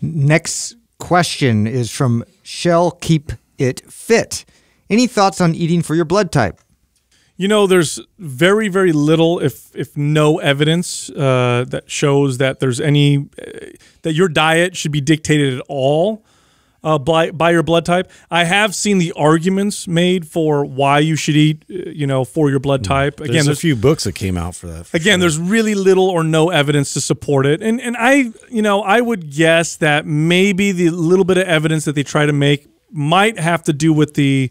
Next question is from Shell Keep It Fit. Any thoughts on eating for your blood type? You know, there's very, very little, if if no evidence uh, that shows that there's any uh, that your diet should be dictated at all uh, by by your blood type. I have seen the arguments made for why you should eat, uh, you know, for your blood type. Again, there's Again, a few books that came out for that. for Again, sure. there's really little or no evidence to support it. And and I, you know, I would guess that maybe the little bit of evidence that they try to make might have to do with the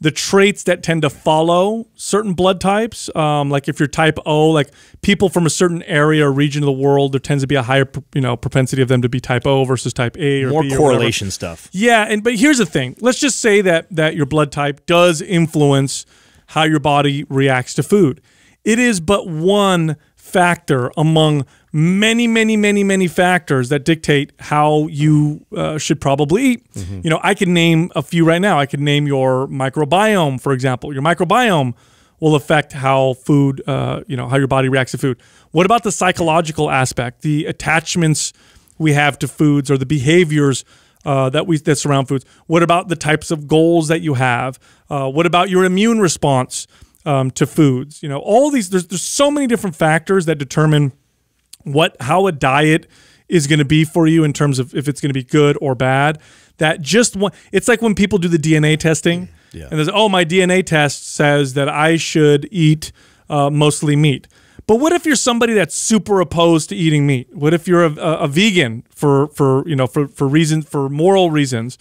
the traits that tend to follow certain blood types. Um, like if you're type O, like people from a certain area or region of the world, there tends to be a higher, you know, propensity of them to be type O versus type A or More B or correlation stuff. Yeah, and but here's the thing. Let's just say that that your blood type does influence how your body reacts to food. It is but one factor among many, many, many, many factors that dictate how you uh, should probably eat. You know, I can name a few right now. I could name your microbiome, for example. Your microbiome will affect how food, uh, you know, how your body reacts to food. What about the psychological aspect, the attachments we have to foods or the behaviors uh, that we that surround foods? What about the types of goals that you have? Uh, what about your immune response um, to foods? You know, all these. There's there's so many different factors that determine what how a diet is going to be for you in terms of if it's going to be good or bad. That just one. It's like when people do the DNA testing, Yeah. and there's oh my DNA test says that I should eat uh, mostly meat. But what if you're somebody that's super opposed to eating meat? What if you're a, a, a vegan for for you know for for reasons for moral reasons?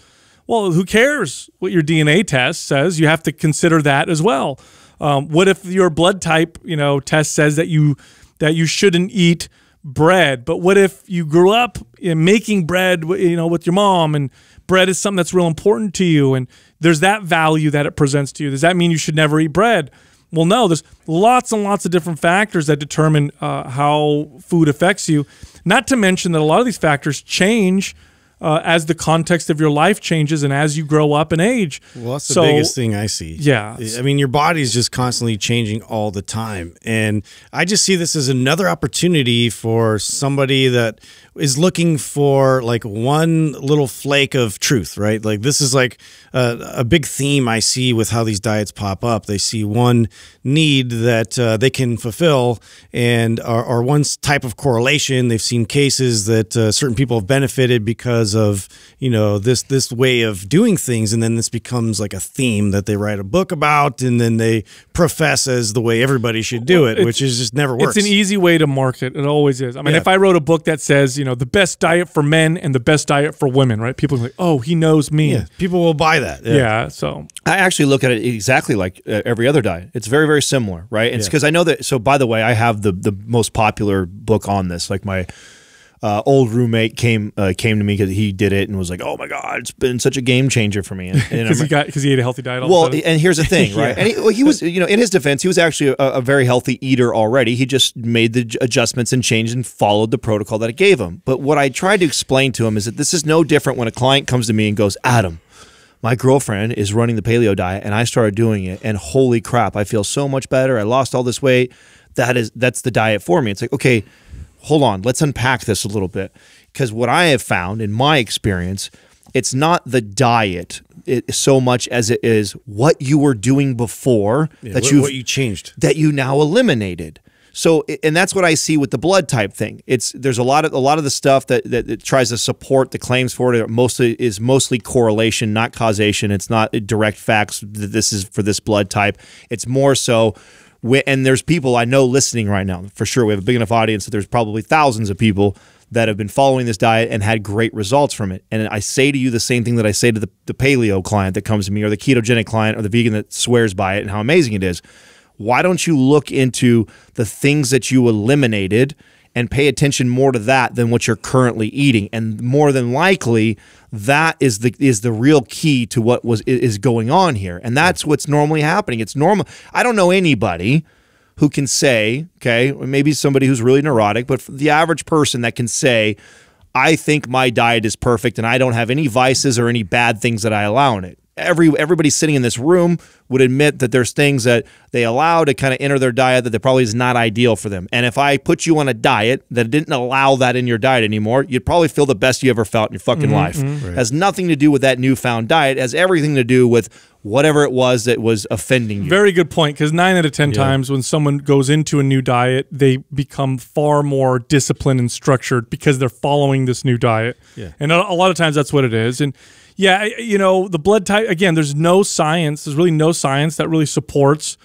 Well, who cares what your DNA test says? You have to consider that as well. Um, what if your blood type, you know, test says that you that you shouldn't eat bread? But what if you grew up in making bread, you know, with your mom, and bread is something that's real important to you, and there's that value that it presents to you? Does that mean you should never eat bread? Well, no. There's lots and lots of different factors that determine uh, how food affects you. Not to mention that a lot of these factors change uh, as the context of your life changes and as you grow up and age. Well, that's the biggest thing I see. Yeah. I mean, your body's just constantly changing all the time. And I just see this as another opportunity for somebody that is looking for like one little flake of truth, right? Like, this is like a, a big theme I see with how these diets pop up. They see one need that uh, they can fulfill and or, or one type of correlation. They've seen cases that uh, certain people have benefited because of you know this this way of doing things, and then this becomes like a theme that they write a book about, and then they profess as the way everybody should do it, it's- which is just never works. It's an easy way to market. It always is. I mean, Yeah. if I wrote a book that says, you know, the best diet for men and the best diet for women, right? People are like, oh, he knows me. yeah, people will buy that. Yeah. so I actually look at it exactly like uh, every other diet. It's very, very similar, right? And it's because I know that. So, by the way, I have the the most popular book on this. Like my uh, old roommate came uh, came to me because he did it and was like, "Oh my god, it's been such a game changer for me." Because he got because he ate a healthy diet. All well, and here's the thing, right? And he, well, he was, you know, in his defense, he was actually a, a very healthy eater already. He just made the adjustments and changed and followed the protocol that it gave him. But what I tried to explain to him is that this is no different when a client comes to me and goes, Adam, my girlfriend is running the paleo diet and I started doing it and holy crap, I feel so much better. I lost all this weight. That is that's the diet for me. It's like, okay, hold on, let's unpack this a little bit. Because what I have found in my experience, it's not the diet it, so much as it is what you were doing before Yeah, that you what you changed. that you now eliminated. So, and that's what I see with the blood type thing. It's there's a lot of a lot of the stuff that that, that tries to support the claims for it. Mostly is mostly correlation, not causation. It's not direct facts that this is for this blood type. It's more so. And there's people I know listening right now for sure. We have a big enough audience that there's probably thousands of people that have been following this diet and had great results from it. And I say to you the same thing that I say to the, the paleo client that comes to me, or the ketogenic client, or the vegan that swears by it and how amazing it is why don't you look into the things that you eliminated and pay attention more to that than what you're currently eating and more than likely that is the is the real key to what was is going on here. And that's what's normally happening. It's normal i don't know anybody who can say okay maybe somebody who's really neurotic but the average person that can say i think my diet is perfect and i don't have any vices or any bad things that i allow in it every everybody sitting in this room would admit that there's things that they allow to kind of enter their diet that probably is not ideal for them. And if I put you on a diet that didn't allow that in your diet anymore, you'd probably feel the best you ever felt in your fucking mm-hmm. life. Mm-hmm. Has nothing to do with that newfound diet. Has everything to do with whatever it was that was offending you. Very good point. Because nine out of ten times when someone goes into a new diet, they become far more disciplined and structured because they're following this new diet. Yeah. And a, a lot of times that's what it is. And yeah, you know, the blood type again. There's no science. There's really no science that really supports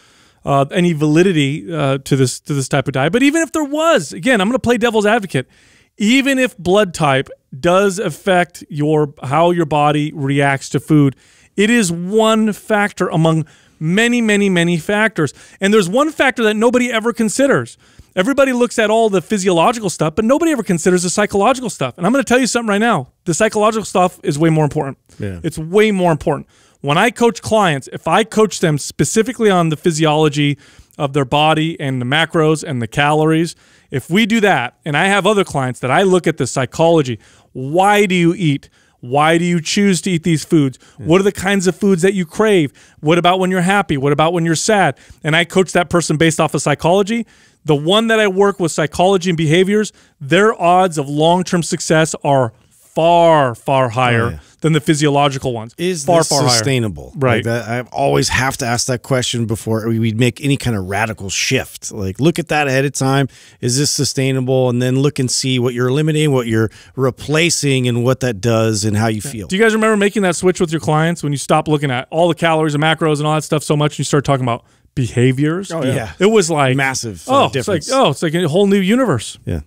uh, any validity uh, to this to this type of diet. But even if there was, again, I'm going to play devil's advocate. Even if blood type does affect your how your body reacts to food, it is one factor among many, many, many factors. And there's one factor that nobody ever considers. Everybody looks at all the physiological stuff, but nobody ever considers the psychological stuff. And I'm going to tell you something right now. The psychological stuff is way more important. Yeah. It's way more important. When I coach clients, if I coach them specifically on the physiology of their body and the macros and the calories, if we do that, and I have other clients that I look at the psychology, why do you eat? Why do you choose to eat these foods? What are the kinds of foods that you crave? What about when you're happy? What about when you're sad? And I coach that person based off of psychology. The one that I work with psychology and behaviors, their odds of long-term success are far, far higher yeah. than the physiological ones. Is far, this far higher. sustainable? Right. Like that, I always have to ask that question before we make any kind of radical shift. Like, look at that ahead of time. Is this sustainable? And then look and see what you're eliminating, what you're replacing, and what that does, and how you feel. Do you guys remember making that switch with your clients when you stopped looking at all the calories and macros and all that stuff so much and you started talking about behaviors? Oh, yeah. It was like Massive, uh, Oh, difference. it's like oh, it's like a whole new universe. Yeah.